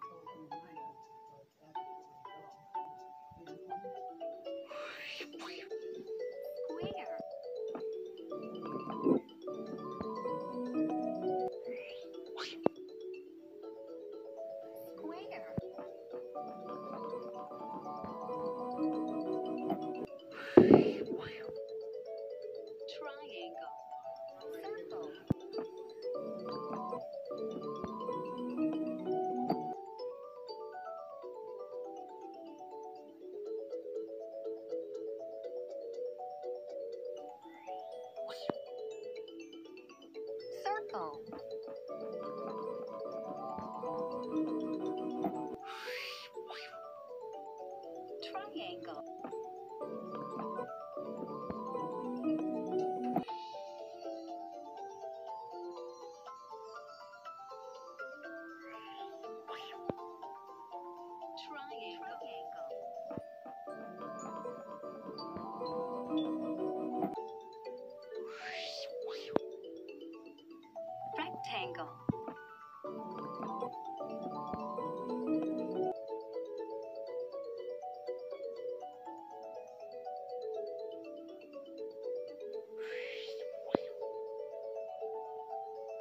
Triangle. Circle. Triangle. Triangle. triangle.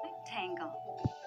Rectangle.